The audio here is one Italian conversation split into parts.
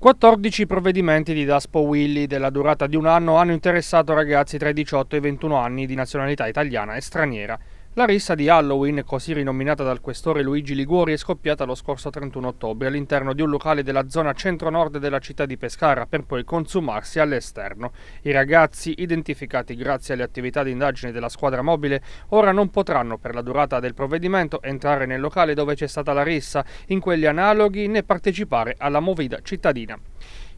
14 provvedimenti di Daspo Willy della durata di un anno hanno interessato ragazzi tra i 18 e i 21 anni di nazionalità italiana e straniera. La rissa di Halloween, così rinominata dal questore Luigi Liguori, è scoppiata lo scorso 31 ottobre all'interno di un locale della zona centro-nord della città di Pescara per poi consumarsi all'esterno. I ragazzi, identificati grazie alle attività di indagine della squadra mobile, ora non potranno per la durata del provvedimento entrare nel locale dove c'è stata la rissa, in quelli analoghi né partecipare alla movida cittadina.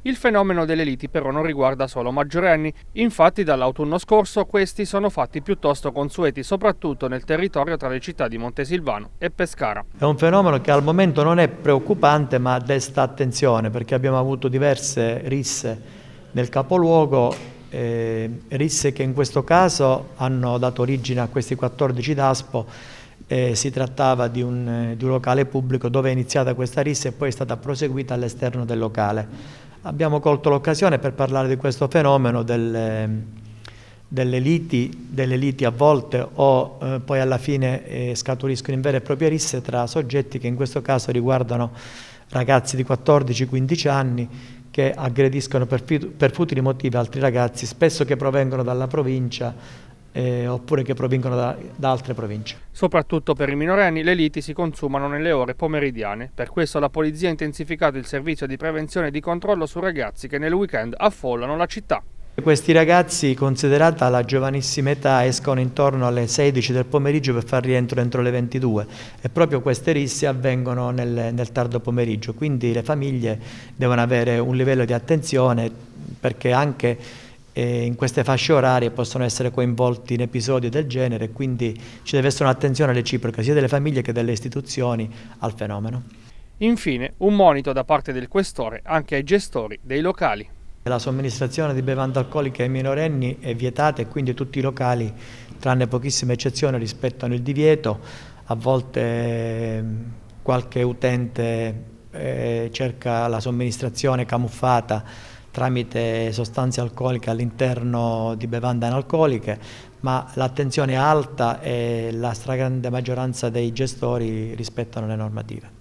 Il fenomeno delle liti però non riguarda solo maggiorenni, infatti dall'autunno scorso questi sono fatti piuttosto consueti, soprattutto nel territorio tra le città di Montesilvano e Pescara. È un fenomeno che al momento non è preoccupante ma desta attenzione perché abbiamo avuto diverse risse nel capoluogo, eh, risse che in questo caso hanno dato origine a questi 14 DASPO eh, si trattava di un, di un, locale pubblico dove è iniziata questa rissa e poi è stata proseguita all'esterno del locale. Abbiamo colto l'occasione per parlare di questo fenomeno delle, delle, liti, delle liti, a volte o eh, poi alla fine eh, scaturiscono in vere e proprie risse tra soggetti che in questo caso riguardano ragazzi di 14-15 anni che aggrediscono per, per futili motivi altri ragazzi, spesso che provengono dalla provincia eh, oppure che provengono da, da, altre province. Soprattutto per i minorenni le liti si consumano nelle ore pomeridiane, per questo la polizia ha intensificato il servizio di prevenzione e di controllo su ragazzi che nel weekend affollano la città. Questi ragazzi, considerata la giovanissima età, escono intorno alle 16 del pomeriggio per far rientro entro le 22 e proprio queste risse avvengono nel, nel tardo pomeriggio, quindi le famiglie devono avere un livello di attenzione perché anche e in queste fasce orarie possono essere coinvolti in episodi del genere, quindi ci deve essere un'attenzione reciproca sia delle famiglie che delle istituzioni al fenomeno. Infine, un monito da parte del questore anche ai gestori dei locali. La somministrazione di bevande alcoliche ai minorenni è vietata e quindi tutti i locali, tranne pochissime eccezioni, rispettano il divieto. A volte ehm, qualche utente eh, cerca la somministrazione camuffata tramite sostanze alcoliche all'interno di bevande analcoliche, ma l'attenzione è alta e la stragrande maggioranza dei gestori rispettano le normative.